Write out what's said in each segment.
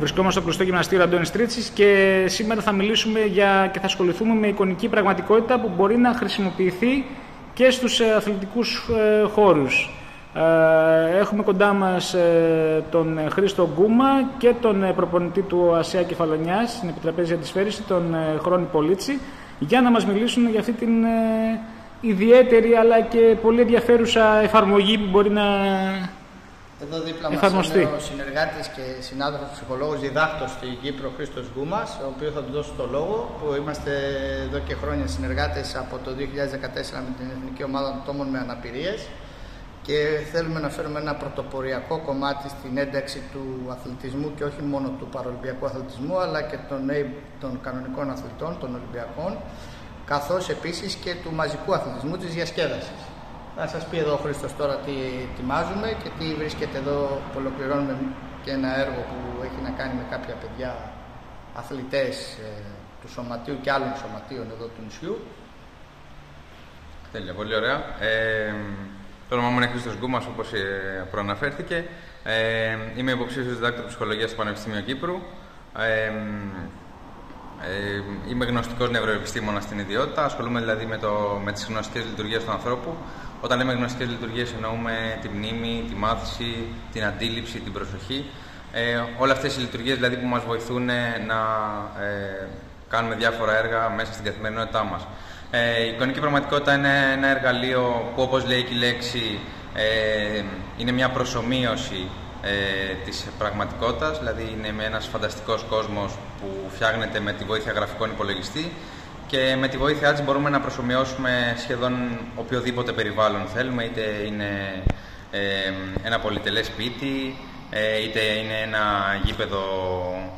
Βρισκόμαστε στο κλειστό γυμναστήριο Αντώνης Τρίτσι και σήμερα θα μιλήσουμε για, και θα ασχοληθούμε με εικονική πραγματικότητα που μπορεί να χρησιμοποιηθεί και στους ε, αθλητικούς ε, χώρους. Ε, έχουμε κοντά μας τον Χρήστο Γκούμα και τον προπονητή του Ασία Κεφαλονιάς στην Επιτραπέζια της Φέρηση, τον Χρόνη Πολίτσι, για να μας μιλήσουν για αυτή την ιδιαίτερη αλλά και πολύ ενδιαφέρουσα εφαρμογή που μπορεί να εδώ δίπλα μας είναι ο συνεργάτης και συνάδελφος ψυχολόγος διδάκτο στη Κύπρο Χρήστος Γκούμα, ο οποίος θα του δώσω το λόγο, που είμαστε εδώ και χρόνια συνεργάτες από το 2014 με την Εθνική Ομάδα Ατόμων με Αναπηρίες και θέλουμε να φέρουμε ένα πρωτοποριακό κομμάτι στην ένταξη του αθλητισμού και όχι μόνο του παρολυμπιακού αθλητισμού αλλά και των, των κανονικών αθλητών, των Ολυμπιακών καθώς επίσης και του μαζικού αθλητισμού της διασκέδασης. Θα σας πει εδώ ο Χρήστος τώρα τι ετοιμάζουμε και τι βρίσκεται εδώ που ολοκληρώνουμε και ένα έργο που έχει να κάνει με κάποια παιδιά αθλητές ε, του σωματείου και άλλων σωματείων εδώ του νησιού. Τέλεια, πολύ ωραία. Ε, το όνομά μου είναι Χρήστος Γκούμας, όπως ε, προαναφέρθηκε. Ε, είμαι υποψήφιος διδάκτης ψυχολογίας στο Πανεπιστήμιο Κύπρου. Ε, ε, είμαι γνωστικός νευροεπιστήμονας στην ιδιότητα. Ασχολούμαι δηλαδή με, το, με τις γνωστικές λειτουργίες του ανθρώπου. Όταν λέμε γνωστικές λειτουργίες, εννοούμε τη μνήμη, τη μάθηση, την αντίληψη, την προσοχή. Ε, Όλε αυτές οι λειτουργίες δηλαδή που μας βοηθούν να ε, κάνουμε διάφορα έργα μέσα στην καθημερινότητά μας. Ε, η εικονική πραγματικότητα είναι ένα εργαλείο που, όπως λέει και η λέξη, ε, είναι μια προσωμείωση ε, της πραγματικότητας, δηλαδή είναι με ένας φανταστικός κόσμος που φτιάχνεται με τη βοήθεια γραφικών υπολογιστή και με τη βοήθειά της μπορούμε να προσωμιώσουμε σχεδόν οποιοδήποτε περιβάλλον θέλουμε, είτε είναι ε, ένα πολυτελές σπίτι, ε, είτε είναι ένα γήπεδο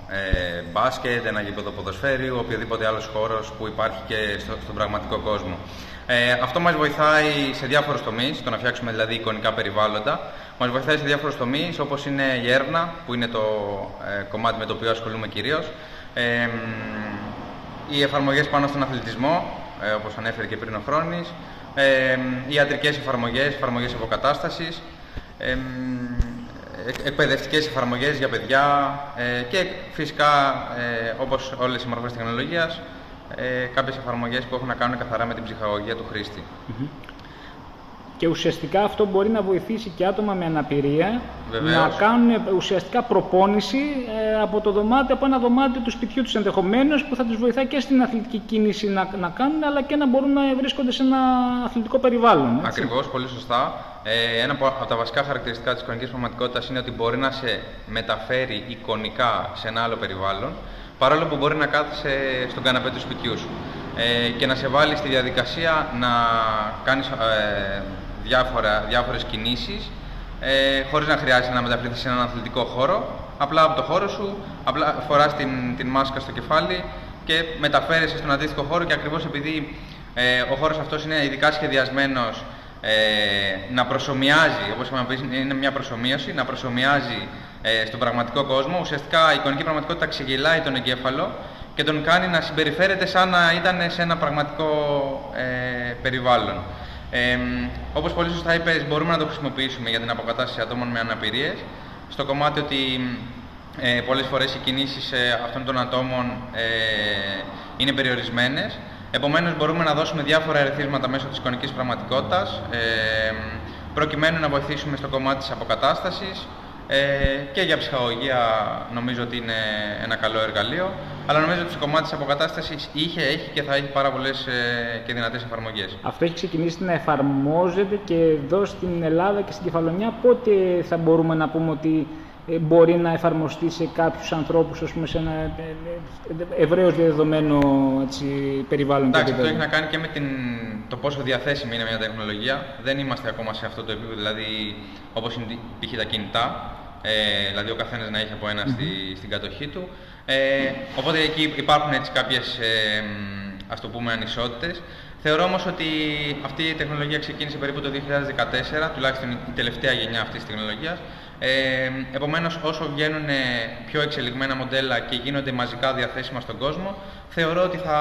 ε, μπάσκετ, ένα γήπεδο ποδοσφαίριου, οποιοδήποτε άλλος χώρος που υπάρχει και στο, στον πραγματικό κόσμο. Ε, αυτό μας βοηθάει σε διάφορους τομείς, το να φτιάξουμε δηλαδή εικονικά περιβάλλοντα. Μας βοηθάει σε διάφορους τομείς, όπως είναι η έρευνα, που είναι το ε, κομμάτι με το οποίο ασχολούμαι κυρίως. Ε, οι εφαρμογές πάνω στον αθλητισμό, ε, όπως ανέφερε και πριν ο Χρόνης. Ε, οι ιατρικές εφαρμογές, εφαρμογές αποκατάστασης. Ε, εκπαιδευτικές εφαρμογές για παιδιά ε, και φυσικά ε, όπως όλες οι μορφές τεχνολογίας ε, κάποιες εφαρμογές που έχουν να κάνουν καθαρά με την ψυχαγωγία του χρήστη. Και ουσιαστικά αυτό μπορεί να βοηθήσει και άτομα με αναπηρία να κάνουν ουσιαστικά προπόνηση ε, από, το δωμάτιο, από ένα δωμάτιο του σπιτιού τους ενδεχομένως που θα τους βοηθάει και στην αθλητική κίνηση να, να κάνουν αλλά και να μπορούν να βρίσκονται σε ένα αθλητικό περιβάλλον. Έτσι. Ακριβώς, πολύ σωστά. Ε, ένα από τα βασικά χαρακτηριστικά της εικονικής πραγματικότητας είναι ότι μπορεί να σε μεταφέρει εικονικά σε ένα άλλο περιβάλλον παρόλο που μπορεί να κάθεσαι στον καναπέ του σπιτιού σου ε, και να σε βάλει στη διαδικασία να κάνεις ε, διάφορα, διάφορες κινήσεις ε, χωρίς να χρειάζεται να μεταφερθείς σε έναν αθλητικό χώρο απλά από το χώρο σου, απλά φοράς την, την μάσκα στο κεφάλι και μεταφέρεσαι στον αντίστοιχο χώρο και ακριβώς επειδή ε, ο χώρος αυτός είναι ειδικά σχεδιασμένος ε, να προσωμιάζει, όπως είπαμε είναι μια προσωμείωση, να προσωμιάζει ε, στον πραγματικό κόσμο. Ουσιαστικά η εικονική πραγματικότητα ξεγελάει τον εγκέφαλο και τον κάνει να συμπεριφέρεται σαν να ήταν σε ένα πραγματικό ε, περιβάλλον. Ε, όπως πολύ σωστά είπες, μπορούμε να το χρησιμοποιήσουμε για την αποκατάσταση ατόμων με αναπηρίες, στο κομμάτι ότι ε, πολλές φορές οι κινήσεις ε, αυτών των ατόμων ε, είναι περιορισμένες, επομένως μπορούμε να δώσουμε διάφορα ερεθίσματα μέσω της εικονικής πραγματικότητας, ε, προκειμένου να βοηθήσουμε στο κομμάτι της αποκατάστασης, ε, και για ψυχαγωγία νομίζω ότι είναι ένα καλό εργαλείο, αλλά νομίζω ότι στο κομμάτι της αποκατάστασης είχε, έχει και θα έχει πάρα πολλές ε, και δυνατές εφαρμογές. Αυτό έχει ξεκινήσει να εφαρμόζεται και εδώ στην Ελλάδα και στην Κεφαλονιά. Πότε θα μπορούμε να πούμε ότι ε, μπορεί να εφαρμοστεί σε κάποιους ανθρώπους, ας πούμε, σε ένα ε, ευρέως διαδεδομένο έτσι, περιβάλλον. Εντάξει, αυτό έχει να κάνει και με την, το πόσο διαθέσιμη είναι μια τεχνολογία. Δεν είμαστε ακόμα σε αυτό το επίπεδο, δηλαδή όπως είναι π.χ. τα κινητά, ε, δηλαδή ο καθένας να έχει από ένα στη, στην κατοχή του. Ε, οπότε εκεί υπάρχουν έτσι κάποιες, ε, ας το πούμε, ανισότητες. Θεωρώ όμως ότι αυτή η τεχνολογία ξεκίνησε περίπου το 2014, τουλάχιστον η τελευταία γενιά αυτής της τεχνολογίας. Ε, Επομένως, όσο βγαίνουν πιο εξελιγμένα μοντέλα και γίνονται μαζικά διαθέσιμα στον κόσμο, θεωρώ ότι θα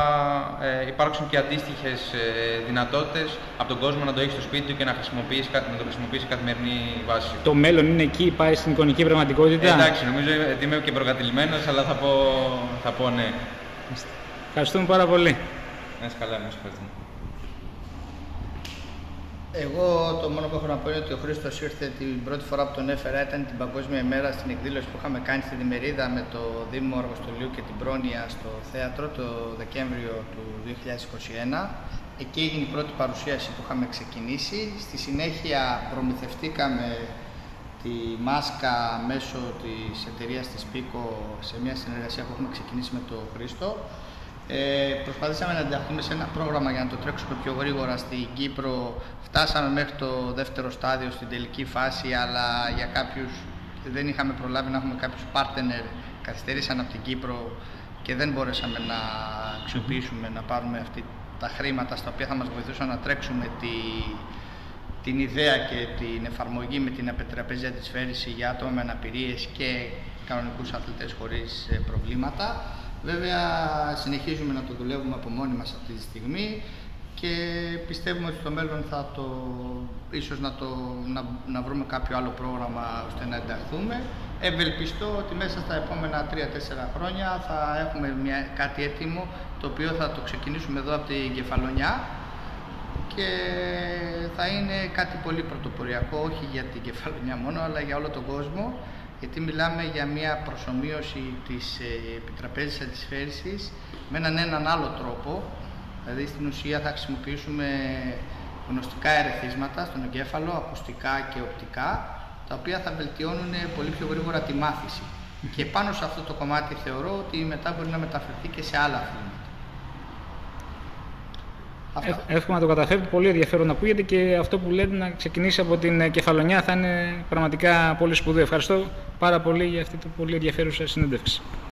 ε, υπάρξουν και αντίστοιχες ε, δυνατότητες από τον κόσμο να το έχεις στο σπίτι του και να, χρησιμοποιήσει, να το χρησιμοποιήσεις καθημερινή βάση. Το μέλλον είναι εκεί, πάει στην εικονική πραγματικότητα; Ε, εντάξει, νομίζω ότι είμαι και προκατηλημένος, αλλά θα πω, θα πω ναι. Ευχαριστούμε πάρα πολύ. Να είσαι καλά, να ευχαριστούμε. Εγώ το μόνο που έχω να πω είναι ότι ο Χρήστος ήρθε την πρώτη φορά που τον έφερα ήταν την Παγκόσμια ημέρα στην εκδήλωση που είχαμε κάνει στην Δημερίδα με το Δήμο Αργοστολίου και την Πρόνοια στο θέατρο το Δεκέμβριο του 2021. Εκεί έγινε η πρώτη παρουσίαση που είχαμε ξεκινήσει. Στη συνέχεια προμηθευτήκαμε τη μάσκα μέσω της εταιρείας της Πίκο σε μια συνεργασία που έχουμε ξεκινήσει με τον Χρήστο. Ε, προσπαθήσαμε να ενταχθούμε σε ένα πρόγραμμα για να το τρέξουμε πιο γρήγορα στην Κύπρο. Φτάσαμε μέχρι το δεύτερο στάδιο, στην τελική φάση, αλλά για κάποιους δεν είχαμε προλάβει να έχουμε κάποιους partner, καθυστερήσαν από την Κύπρο και δεν μπορέσαμε να αξιοποιήσουμε, να πάρουμε αυτή τα χρήματα στα οποία θα μας βοηθούσαν να τρέξουμε τη, την ιδέα και την εφαρμογή με την απετραπέζια της φέρηση για άτομα με αναπηρίες και κανονικούς αθλητές χωρίς ε, προβλήματα. Βέβαια συνεχίζουμε να το δουλεύουμε από μόνοι μας αυτή τη στιγμή και πιστεύουμε ότι στο μέλλον θα το, ίσως να, το, να, να βρούμε κάποιο άλλο πρόγραμμα ώστε να ενταχθούμε. Ευελπιστώ ότι μέσα στα επόμενα 3-4 χρόνια θα έχουμε μια, κάτι έτοιμο το οποίο θα το ξεκινήσουμε εδώ από την Κεφαλονιά και θα είναι κάτι πολύ πρωτοποριακό, όχι για την Κεφαλονιά μόνο, αλλά για όλο τον κόσμο γιατί μιλάμε για μια προσωμείωση της ε, επιτραπέζης αντισφαίρησης με έναν έναν άλλο τρόπο, δηλαδή στην ουσία θα χρησιμοποιήσουμε γνωστικά ερεθίσματα στον εγκέφαλο, ακουστικά και οπτικά, τα οποία θα βελτιώνουν πολύ πιο γρήγορα τη μάθηση. Και πάνω σε αυτό το κομμάτι θεωρώ ότι μετά μπορεί να μεταφερθεί και σε άλλα αθλήματα. Εύχομαι να το καταφέρετε. Πολύ ενδιαφέρον να ακούγεται και αυτό που λέτε να ξεκινήσει από την κεφαλονιά θα είναι πραγματικά πολύ σπουδαίο. Ευχαριστώ πάρα πολύ για αυτή την πολύ ενδιαφέρουσα συνέντευξη.